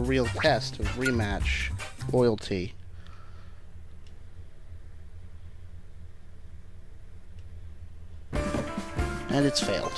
The real test of rematch loyalty. And it's failed.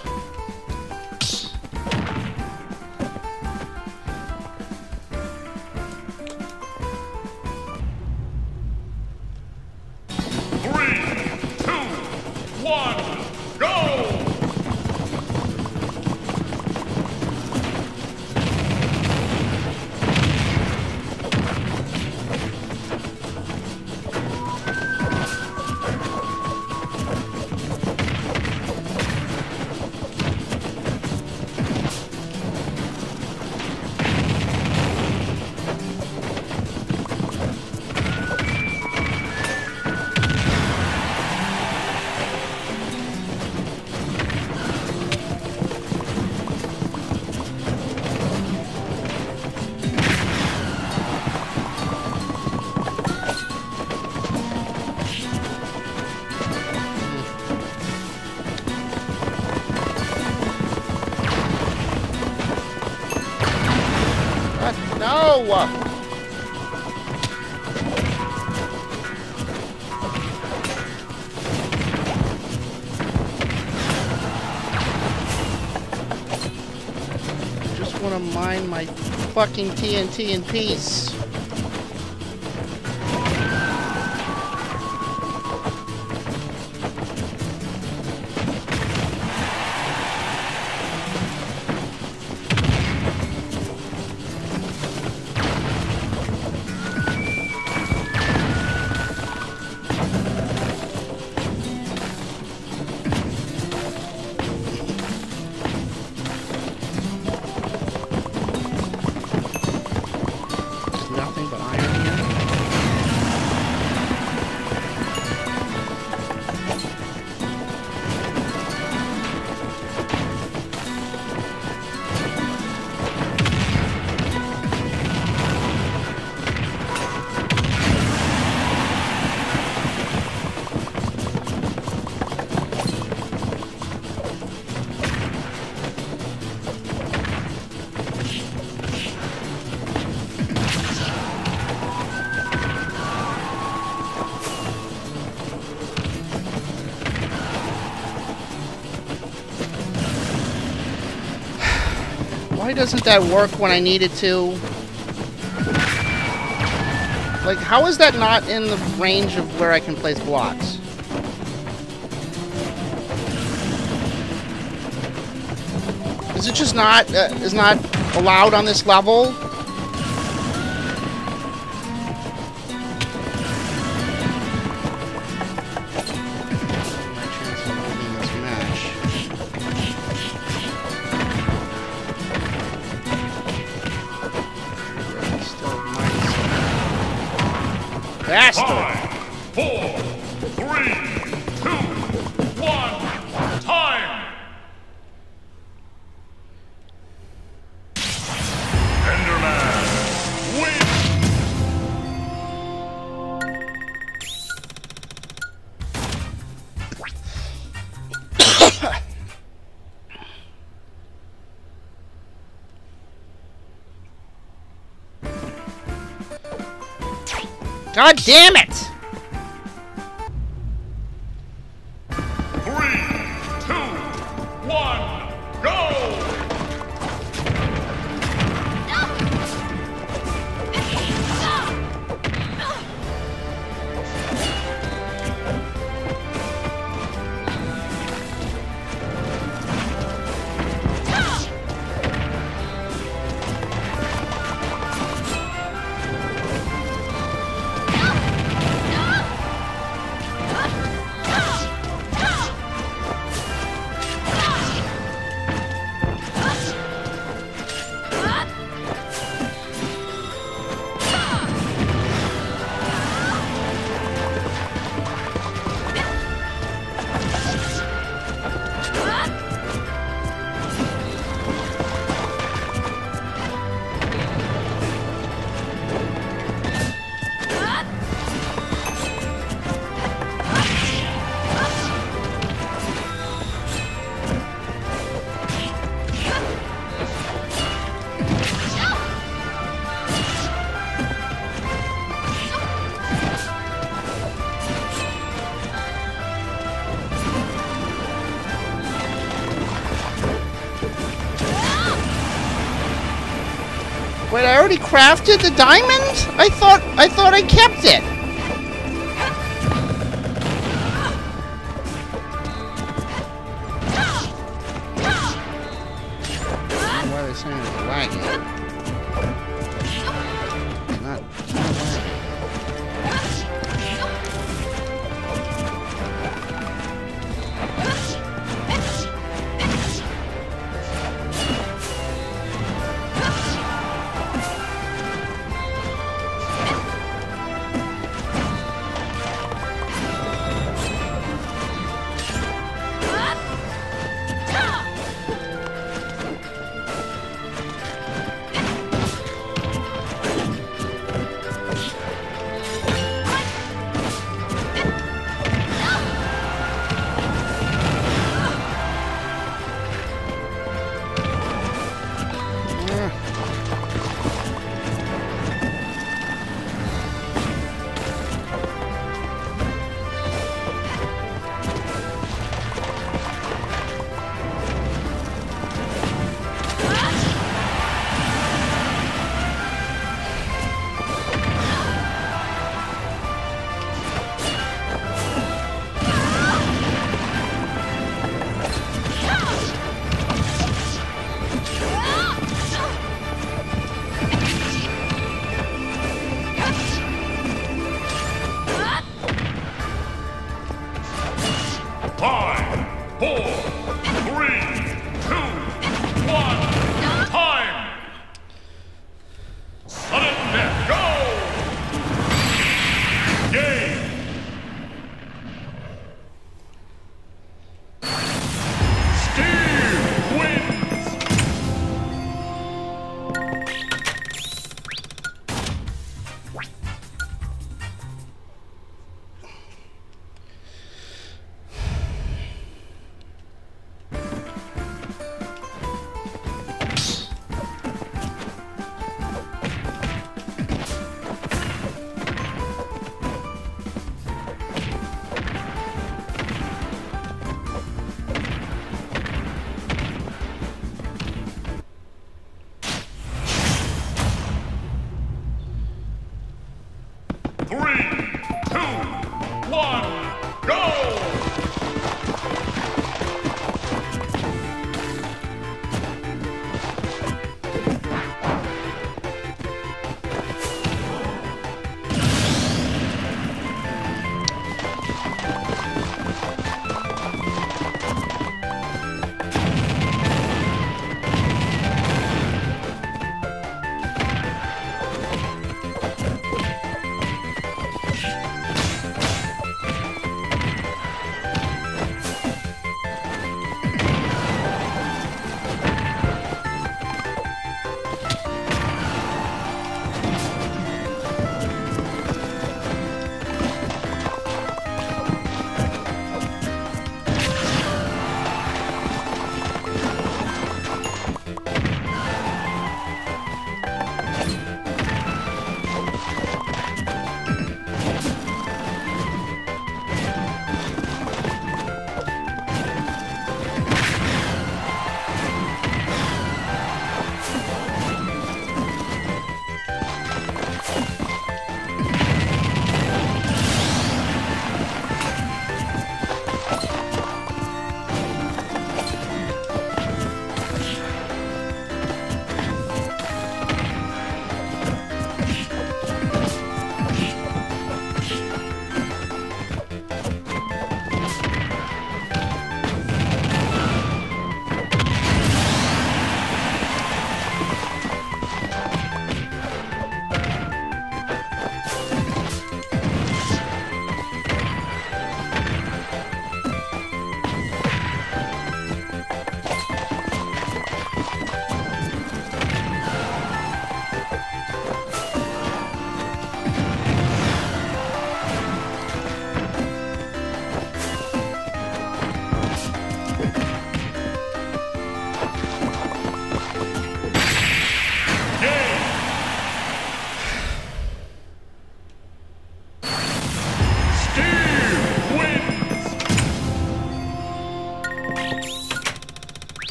Mine my fucking TNT in peace. Doesn't that work when I need it to? Like, how is that not in the range of where I can place blocks? Is it just not, uh, is not allowed on this level? Bastard! God damn it! Already crafted the diamond? I thought I thought I kept it. Why are saying it's lagging? Not, three, two, one,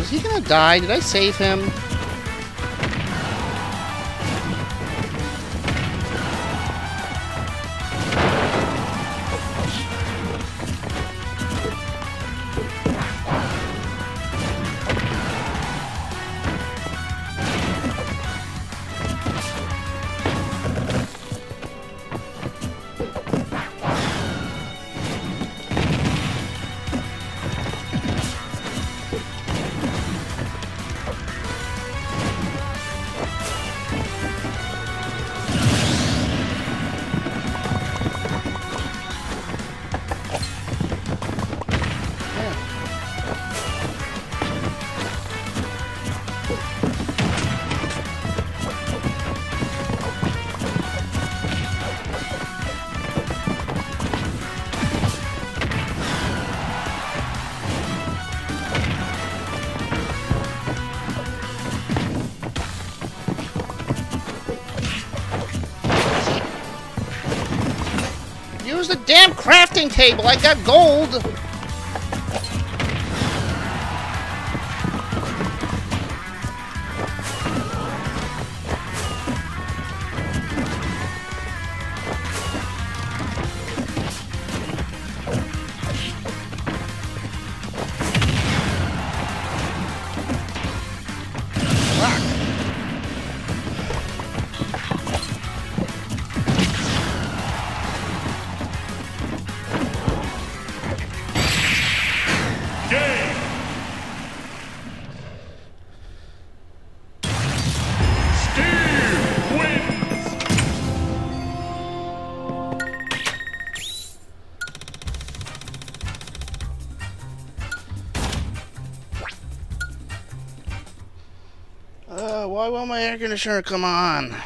Was, he gonna die? Did I save him? Damn crafting table? I got gold. Why won't my air conditioner come on?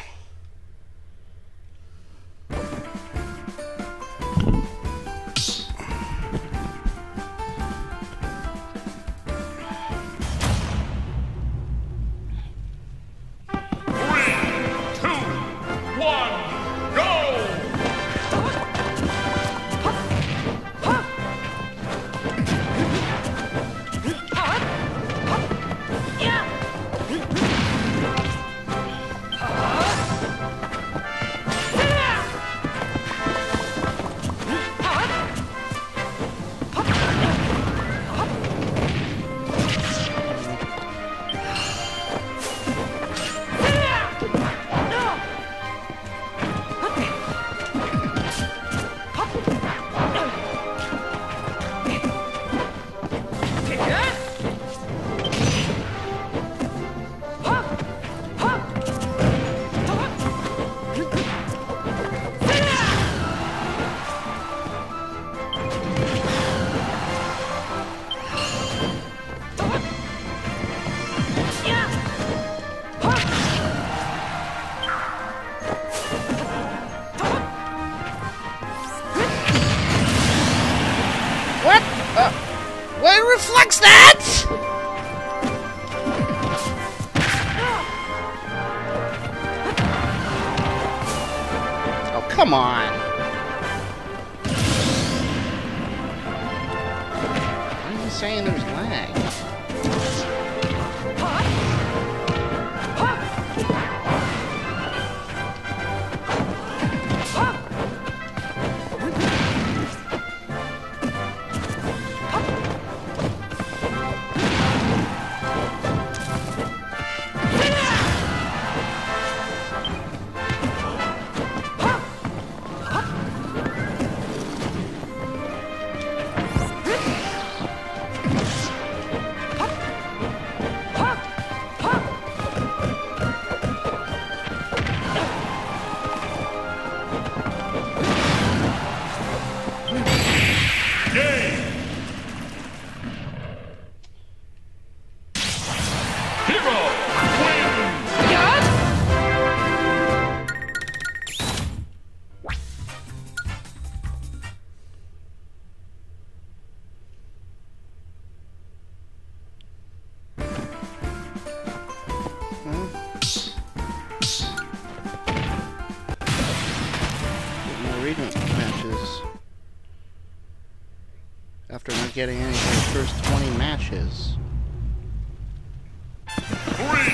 Getting any of the first 20 matches. Three,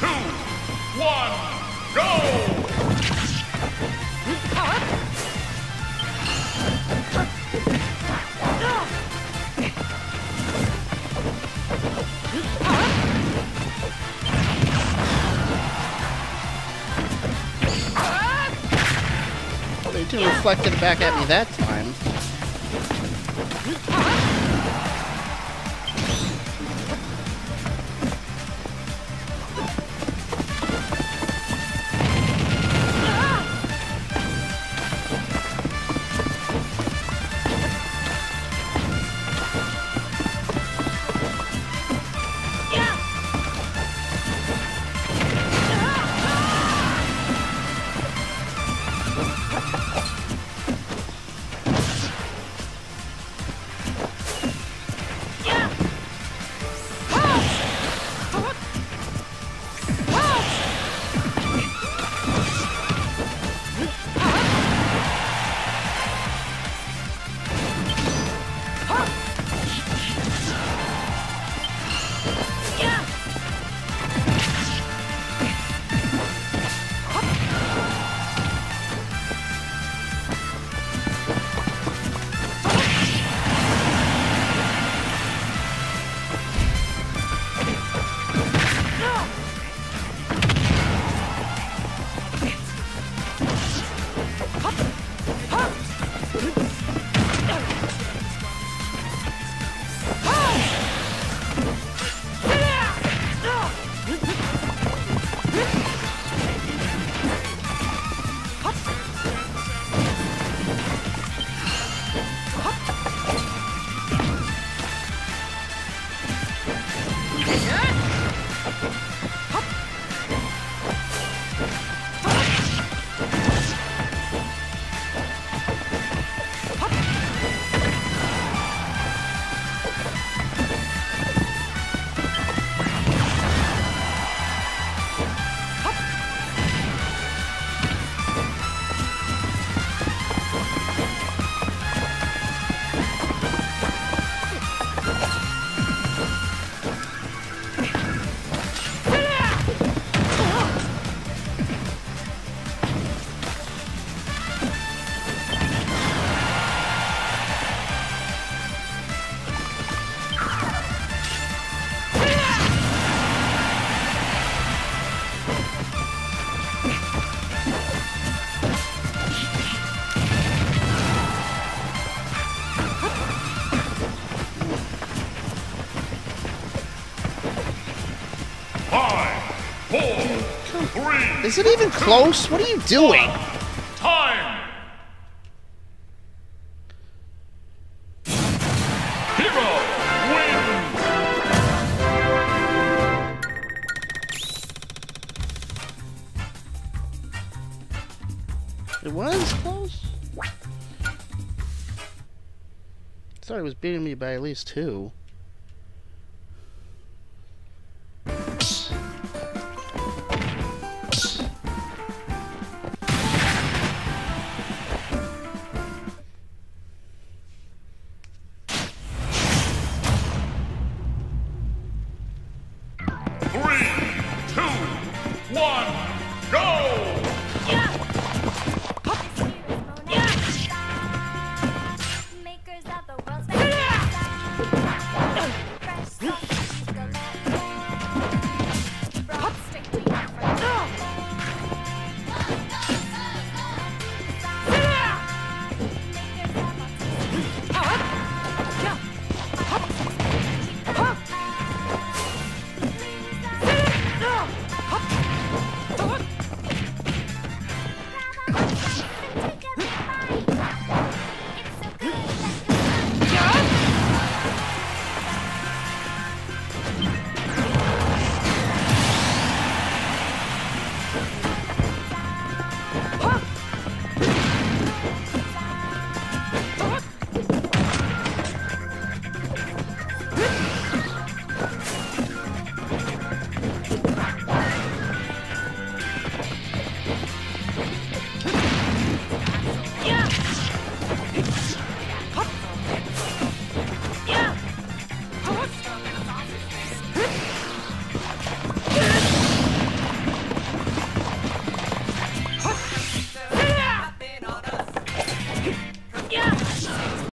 two, one, go. They didn't reflect it back at me that time. Uh -huh. Five, four, three. Is it even close? What are you doing? Was beating me by at least two.